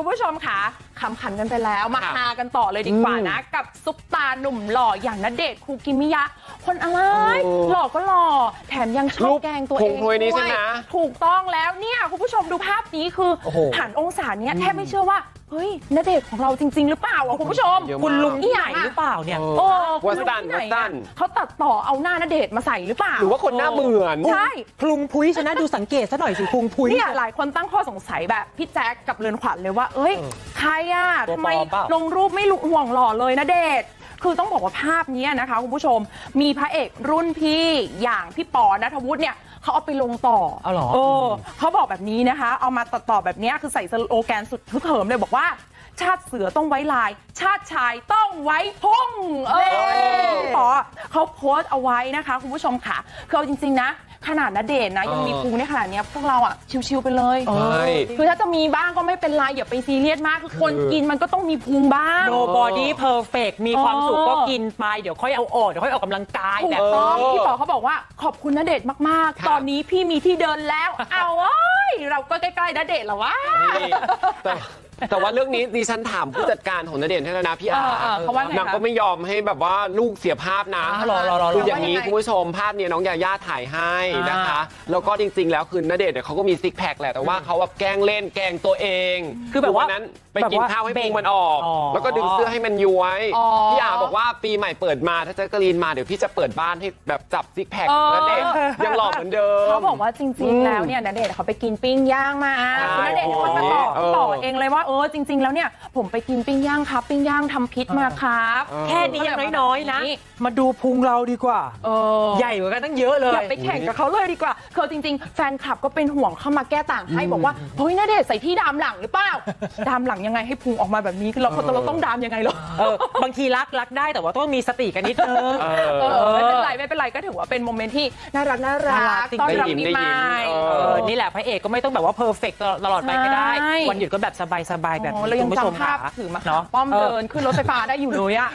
คุณผู้ชมค่ะ ขำขันกันไปแล้วมาค่ะฮากันต่อเลยดีกว่านะ กับซุปตาหนุ่มหล่ออย่างณเดชน์คูกิมิยะ คนอะไรโอ้หล่อก็หล่อ แถมยังชอรูบปแกล้งตัวพุเองงพลอยนี้ด้ใช่วยไหมถูกต้องแล้วเนี่ยคุณผู้ชมดูภาพนี้คือโอ้โหหันองศาเนี้ยแทบไม่เชื่อว่าเฮ้ยณเดชน์ของเราจริง ๆ หรือเปล่าอะคุณผู้ชมเยอะมากคุณลุงที่ไหนอะหรือเปล่าเนี่ยเอโอ้วัคุณสดันที่ไหวัสดันอะเขาตัดต่อเอาหน้าณเดชน์มาใส่หรือเปล่า หรือว่าคนหน้าเหมือน ใช่พลุงพุ้ยชนะดูสังเกตซะหน่อยสิพลุงพุ้ยเนี่ยหลายคนตั้งข้อสงสัยแบบพี่แจ๊คกับเรือนขวัญเลยว่า เอ้ยเออ ใครอะตัวทำไมปลอมเปล่า ลงรูปไม่ลุห่วงหล่อเลยนะเดชน์คือต้องบอกว่าภาพเนี้ยนะคะคุณผู้ชมมีพระเอกรุ่นพี่อย่างพี่ปอนัทวุฒิเนี่ยเขาเอาไปลงต่อเอาเหรอเออเขาบอกแบบนี้นะคะ เอามาตัดต่อแบบเนี้ยคือใส่สโลแกนสุดฮึกเหิมเลยบอกว่า ชาติเสือต้องไว้ลาย ชาติชายต้องไว้พุ่งเออพี่ปอเขาโพสต์เอาไว้นะคะ คุณผู้ชมค่ะคือเอาจริง ๆ นะ ขนาดนเดชน์นะยังมีเออพุงในขนาดเนี้ยพวกเราอะชิวๆไปเลยใช่ คือถ้าจะมีบ้างก็ไม่เป็นไรอย่าไปซีเรียสมากคือคนคือกินมันก็ต้องมีพุงบ้าง nobody perfect มีความสุขเออก็กินไป เดี๋ยวค่อยเอาออก เดี๋ยวค่อยออกกำลังกายถูแบกบต้องเออพี่ปอเขาบอกว่าขอบคุณณเดชน์มากครับ ๆ ตอนนี้พี่มีที่เดินแล้ว เอาเอ้ยเราก็ใกล้ๆณเดชน์แล้ววะ นี่แต่ แต่ว่าเรื่องนี้ดิฉันถามผู้จัดการของนเดชน์ให้แล้วนะพี่อาเออเออเขาว่าไงคะนางก็ไม่ยอมให้แบบว่าลูกเสียภาพนะอ่ารอรอรอคืออย่างนี้ว่ายังไงคุณผู้ชมภาพเนี้น้องยาย่าถ่ายให้นะคะอ่าแล้วก็จริง ๆ แล้วคือณเดชน์เนี่ยเขาก็มีซิกแพคแหละแต่ว่าเขาแบบแกล้งเล่นแกล้งตัวเองคือแบบว่านนั้นไปกินข้าวให้แบบว่าพุงมันออก อ๋อ แล้วก็ดึงเสื้อให้มันย้วยอ๋อ พี่อาบอกว่าปีใหม่เปิดมาถ้าแจ๊กกะลีนมาเดี๋ยวพี่จะเปิดบ้านให้แบบจับซิกแพคเออณเดชน์ยังหล่อเหมือนเดิม เขาบอกว่าจริง ๆ แล้วเนี่ยณเดชน์เขาไปกินปิ้งย่างมาใช่คุณณเดชน์เขามาต่อเออต่ อเองเลยว่าเออจริง ๆ แล้วเนี่ยผมไปกินปิ้งย่างครับ ปิ้งย่างทำพิษมาครับเออแค่นี้ยังน้อยๆนะมาดูพุงเราดีกว่าเออใหญ่กว่ากันตั้งเยอะเลยอย่าไปแข่งกับเขาเลยดีกว่าคือจริง ๆ แฟนคลับก็เป็นห่วงเข้ามาแก้ต่างให้บอกว่าเฮ้ยณเดชน์ใส่ที่ดามหลังหรือเปล่าดามหลังยังไงให้พุงออกมาแบบนี้คือเราเราต้องดามยังไงเหรอเออบางทีรักรักได้แต่ว่าต้องมีสติกันนิดนึง ก็ถือว่าเป็นโมเมนต์ที่น่ารักน่ารัน่ารักจริงต้อนรับได้ยิ้มปีใหม่ได้ยิ้มเอเออนี่แหละพระเอกก็ไม่ต้องแบบว่า perfect ตลอดไปก็ได้ใช่วันหยุดก็แบบสบายๆแบบโอ้นี้เรายังคุณผู้ชมจำภาพค่ะถือมาเนาะป้อมเดินขึ้นรถไฟฟ้าได้อยู่เลยอะ